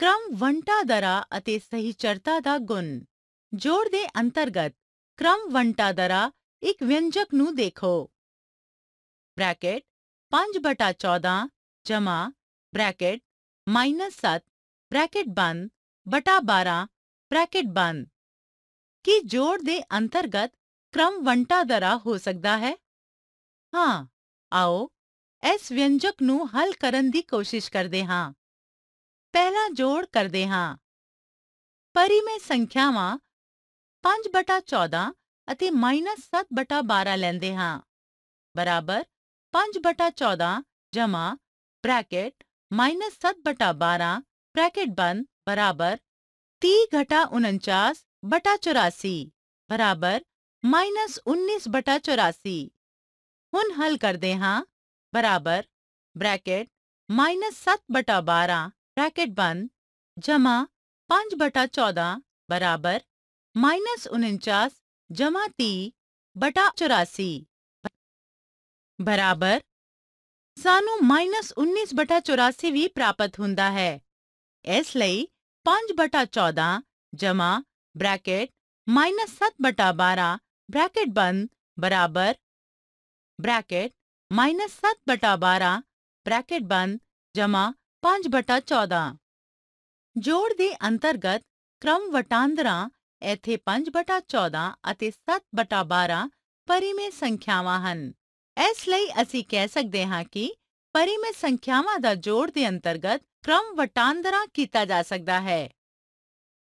ਕ੍ਰਮ ਵੰਟਾਦਰਾ ਅਤੇ ਸਹਿਚਰਤਾ ਦਾ ਗੁਣ ਜੋੜ ਦੇ ਅੰਤਰਗਤ ਕ੍ਰਮ ਵੰਟਾਦਰਾ ਇੱਕ ਵਿਅੰਜਕ ਨੂੰ ਦੇਖੋ ਬ੍ਰੈਕਟ 5 ਬਟਾ 14 ਜਮਾ ਬ੍ਰੈਕਟ ਮਾਈਨਸ 7 ਬ੍ਰੈਕਟ ਬੰਦ ਬਟਾ 12 ਬ੍ਰੈਕਟ ਬੰਦ ਕੀ ਜੋੜ ਦੇ ਅੰਤਰਗਤ ਕ੍ਰਮ ਵੰਟਾਦਰਾ ਹੋ ਸਕਦਾ ਹੈ ਹਾਂ ਆਓ ਇਸ ਵਿਅੰਜਕ ਨੂੰ ਹੱਲ ਕਰਨ ਦੀ ਕੋਸ਼ਿਸ਼ ਕਰਦੇ ਹਾਂ ਪਹਿਲਾ ਜੋੜ ਕਰਦੇ ਹਾਂ ਪਰਿਮੇਯ ਸੰਖਿਆਵਾਂ 5 ਬਟਾ 14 ਅਤੇ ਮਾਈਨਸ 7 ਬਟਾ 12 ਲੈਂਦੇ ਹਾਂ ਬਰਾਬਰ 5 ਬਟਾ 14 ਜਮਾ ਬ੍ਰੈਕਟ ਮਾਈਨਸ 7 ਬਟਾ 12 ਬ੍ਰੈਕਟ ਬੰਦ ਬਰਾਬਰ 30 ਘਟਾ 49 ਬਟਾ 84 ਬਰਾਬਰ ਮਾਈਨਸ 19 ਬਟਾ 84 ਹੁਣ ਹੱਲ ਕਰਦੇ ਹਾਂ ਬਰਾਬਰ ਬ੍ਰੈਕਟ ਮਾਈਨਸ 7 ਬਟਾ 12 ਬ੍ਰੈਕਟ ਬੰਦ ਜਮਾ 5 ਬਟਾ 14 ਬਰਾਬਰ ਮਾਈਨਸ 49 ਜਮਾ 30 ਬਟਾ 84 ਬਰਾਬਰ ਸਾਨੂੰ ਮਾਈਨਸ 19 ਬਟਾ 84 ਵੀ ਪ੍ਰਾਪਤ ਹੁੰਦਾ ਹੈ ਇਸ ਲਈ 5 ਬਟਾ 14 ਜਮਾ ਬ੍ਰੈਕਟ ਮਾਈਨਸ 7 ਬਟਾ 12 ਬ੍ਰੈਕਟ ਬੰਦ ਬਰਾਬਰ ਬ੍ਰੈਕਟ ਮਾਈਨਸ 7 ਬਟਾ 12 ਬ੍ਰੈਕਟ ਬੰਦ ਜਮਾ 5 ਬਟਾ 14 ਜੋੜ ਦੇ ਅੰਤਰਗਤ ਕ੍ਰਮ ਵਟਾਂਦਰਾ ਇੱਥੇ 5 ਬਟਾ 14 ਅਤੇ 7 ਬਟਾ 12 ਪਰਿਮੇਯ ਸੰਖਿਆਵਾਂ ਹਨ ਇਸ ਲਈ ਅਸੀਂ ਕਹਿ ਸਕਦੇ ਹਾਂ ਕਿ ਪਰਿਮੇਯ ਸੰਖਿਆਵਾਂ ਦਾ ਜੋੜ ਦੇ ਅੰਤਰਗਤ ਕ੍ਰਮ ਵਟਾਂਦਰਾ ਕੀਤਾ ਜਾ ਸਕਦਾ ਹੈ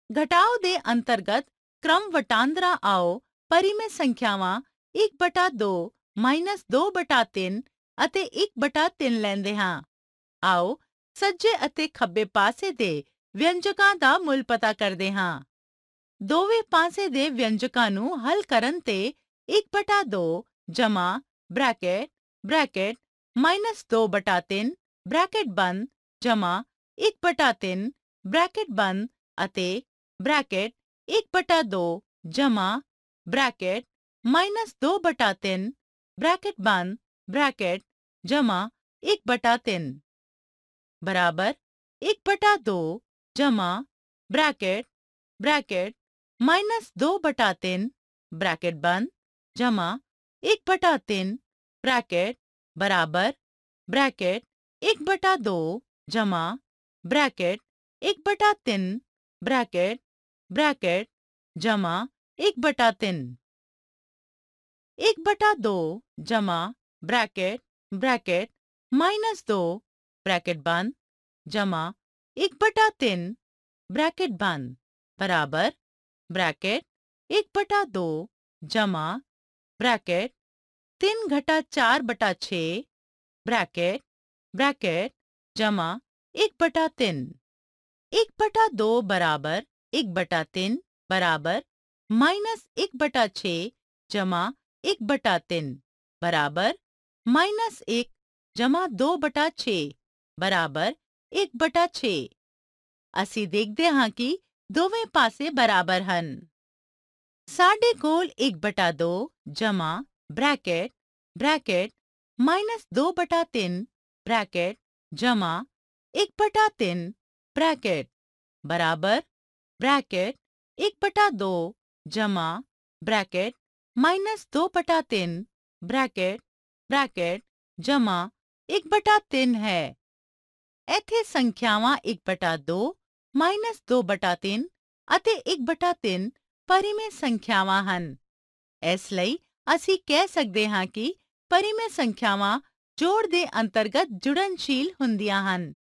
ਘਟਾਓ ਦੇ ਅੰਤਰਗਤ ਕ੍ਰਮ ਵਟਾਂਦਰਾ ਆਓ ਪਰਿਮੇਯ ਸੰਖਿਆਵਾਂ 1 ਬਟਾ 2 ਮਾਈਨਸ 2 ਬਟਾ 3 ਅਤੇ 1 ਬਟਾ 3 ਲੈਂਦੇ ਹਾਂ ਆਓ ਸੱਜੇ ਅਤੇ ਖੱਬੇ ਪਾਸੇ ਦੇ ਵਿਅੰਜਕਾਂ ਦਾ ਮੁੱਲ ਪਤਾ ਕਰਦੇ ਹਾਂ ਦੋਵੇਂ ਪਾਸੇ ਦੇ ਵਿਅੰਜਕਾਂ ਨੂੰ ਹੱਲ ਕਰਨ ਤੇ 1 ਬਟਾ 2 ਜਮਾ ਬ੍ਰੈਕਟ ਬ੍ਰੈਕਟ ਮਾਈਨਸ 2 ਬਟਾ 3 ਬ੍ਰੈਕਟ ਬੰਦ ਜਮਾ 1 ਬਟਾ 3 ਬ੍ਰੈਕਟ ਬੰਦ ਅਤੇ ਬ੍ਰੈਕਟ 1 ਬਟਾ 2 ਜਮਾ ਬ੍ਰੈਕਟ ਮਾਈਨਸ 2 ਬਟਾ 3 ब्रैकेट बंद ब्रैकेट जमा एक बटा तीन बराबर एक बटा दो जमा ब्रैकेट ब्रैकेट माइनस दो बटा तीन, ब्रैकेट बंद जमा एक बटा तीन, ब्रैकेट बराबर ब्रैकेट एक बटा दो जमा ब्रैकेट एक बटा तीन, ब्रैकेट ब्रैकेट जमा एक बटा तीन। एक बटा दो जमा ब्रैकेट ब्रैकेट माइनस दो ब्रैकेट बंद, जमा, एक बटा तीन, ब्रैकेट बंद, बराबर, ब्रैकेट, एक बटा दो, जमा, ब्रैकेट, तीन घटा चार बटा छ, ब्रैकेट ब्रैकेट, जमा, एक बटा तीन, एक बटा दो बराबर, एक बटा तीन, बराबर, माइनस एक बटा छ, जमा, एक बटा तीन, बराबर, माइनस एक, जमा दो बटा 6 बराबर एक बटा छे। असी देखते हाँ कि दोवे पासे बराबर हैं साढ़े कोल एक बटा दो जमा ब्रैकेट ब्रैकेट माइनस दो बटा तीन, ब्रैकेट जमा एक बटा तीन, ब्रैकेट बराबर ब्रैकेट एक बटा दो जमा ब्रैकेट माइनस दो बटा तीन, ब्रैकेट ब्रैकेट जमा एक बटा तीन है। ਇੱਥੇ ਸੰਖਿਆਵਾਂ 1 ਬਟਾ 2 ਮਾਈਨਸ 2 ਬਟਾ 3 ਅਤੇ 1 ਬਟਾ 3 ਪਰਿਮੇਯ ਸੰਖਿਆਵਾਂ ਹਨ ਇਸ ਲਈ ਅਸੀਂ ਕਹਿ ਸਕਦੇ ਹਾਂ ਕਿ ਪਰਿਮੇਯ ਸੰਖਿਆਵਾਂ ਜੋੜ ਦੇ ਅੰਤਰਗਤ ਜੁੜਨਸ਼ੀਲ ਹੁੰਦੀਆਂ ਹਨ